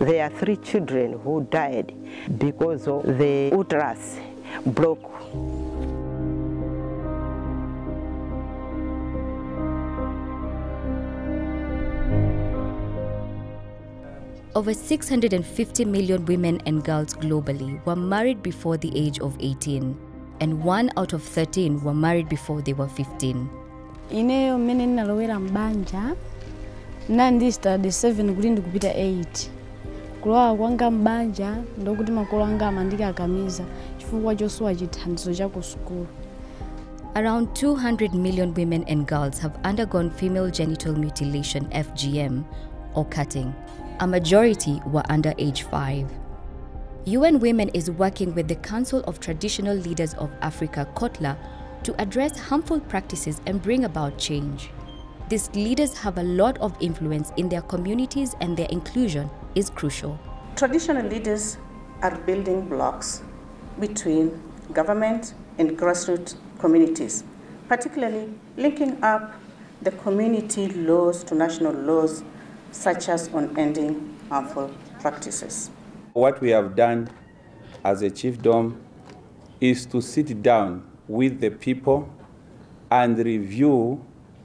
There are three children who died because of the uterus broke. Over 650 million women and girls globally were married before the age of 18, and 1 out of 13 were married before they were 15. ineyo mmene ndinalowera m'banja nandi study 7 kuti ndikupita 8 kulowa kwanga m'banja ndokuti makolo anga amandikakamiza chifukwa chosowa chithandizo cha ku sukulu Around 200 million women and girls have undergone female genital mutilation FGM or cutting. A majority were under age 5. UN Women is working with the Council of Traditional Leaders of Africa, COTLA, to address harmful practices and bring about change. These leaders have a lot of influence in their communities and their inclusion is crucial. Traditional leaders are building blocks between government and grassroots communities, particularly linking up the community laws to national laws, such as on ending harmful practices. What we have done as a chiefdom is to sit down with the people and review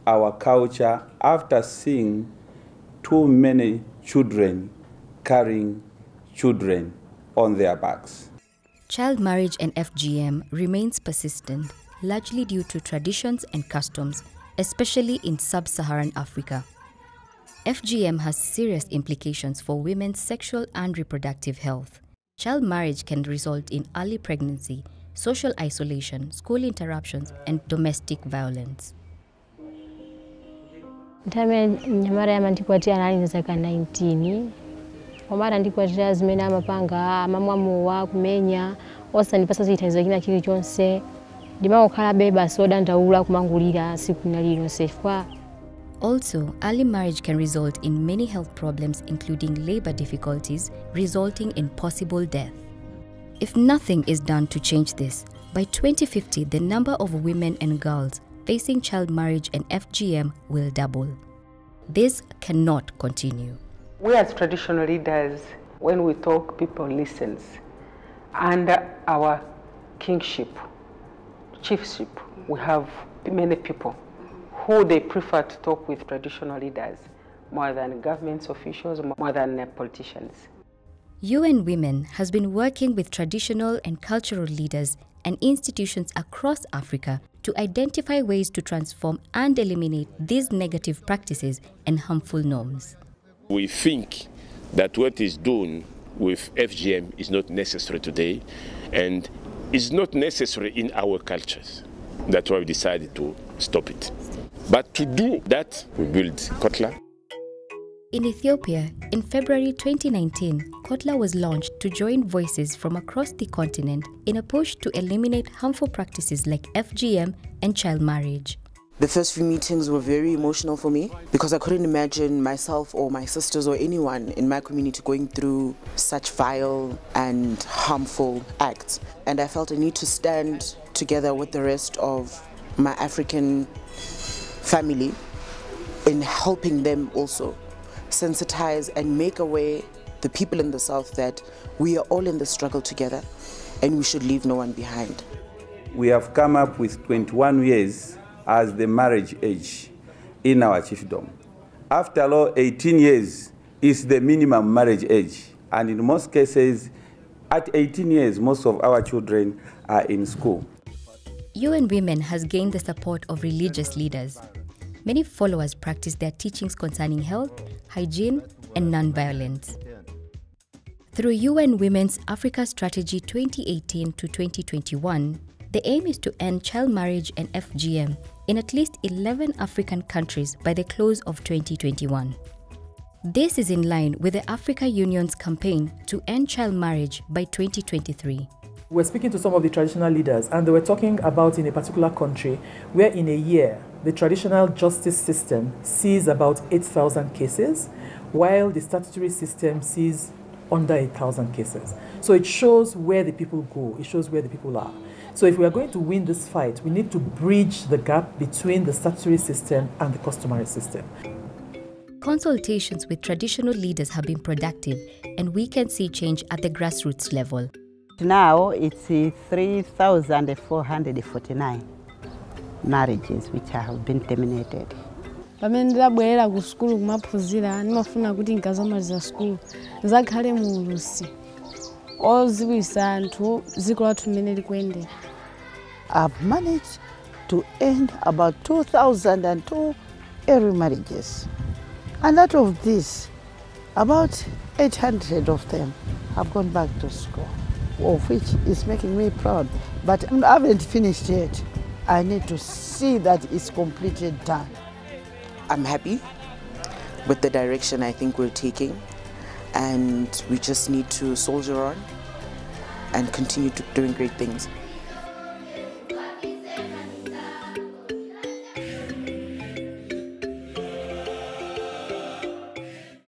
our culture after seeing too many children carrying children on their backs. Child marriage and FGM remains persistent, largely due to traditions and customs, especially in sub Saharan Africa. FGM has serious implications for women's sexual and reproductive health. Child marriage can result in early pregnancy, social isolation, school interruptions, and domestic violence. Ntame nyamara amandikwatira anali ndi zaka 19 komati andikwatira zimene amapanga amamwamowa kumenya osandipasa chithandizo china chilichonse ndimangokhalabe basi odandaula kumangulira siku linalilonse chifukwa Also, early marriage can result in many health problems, including labor difficulties, resulting in possible death. If nothing is done to change this, by 2050, the number of women and girls facing child marriage and FGM will double. This cannot continue. We as traditional leaders, when we talk, people listens. Under our kingship, chiefship, we have many people who they prefer to talk with traditional leaders more than government officials, more than uh, politicians. UN Women has been working with traditional and cultural leaders and institutions across Africa to identify ways to transform and eliminate these negative practices and harmful norms. We think that what is done with FGM is not necessary today and is not necessary in our cultures. That's why we decided to stop it. But to do that, we built COTLA. In Ethiopia, in February 2019, COTLA was launched to join voices from across the continent in a push to eliminate harmful practices like FGM and child marriage. The first few meetings were very emotional for me because I couldn't imagine myself or my sisters or anyone in my community going through such vile and harmful acts. And I felt a need to stand together with the rest of my African family in helping them also sensitize and make aware the people in the South that we are all in the struggle together and we should leave no one behind. We have come up with 21 years as the marriage age in our chiefdom. After all, 18 years is the minimum marriage age. And in most cases, at 18 years, most of our children are in school. UN Women has gained the support of religious leaders. Many followers practice their teachings concerning health, hygiene, and non-violence. Through UN Women's Africa Strategy 2018 to 2021, the aim is to end child marriage and FGM in at least 11 African countries by the close of 2021. This is in line with the Africa Union's campaign to end child marriage by 2023. We're speaking to some of the traditional leaders, and they were talking about in a particular country where, in a year, the traditional justice system sees about 8,000 cases, while the statutory system sees under 8,000 cases. So it shows where the people go, it shows where the people are. So if we are going to win this fight, we need to bridge the gap between the statutory system and the customary system. Consultations with traditional leaders have been productive, and we can see change at the grassroots level. Now it's 3,449 marriages which have been terminated. pamene ndidabwerera ku sukulu kumaphunzira ndimafuna kuti nkazamaliza sukulu zakhale mu ulusi oziwisa anthu dziko lathu limene likuyendera I've managed to end about 2,002 early marriages. And out of this, about 800 of them have gone back to school, of which is making me proud. But I haven't finished yet. I need to see that it's completely done. I'm happy with the direction I think we're taking, and we just need to soldier on and continue to doing great things.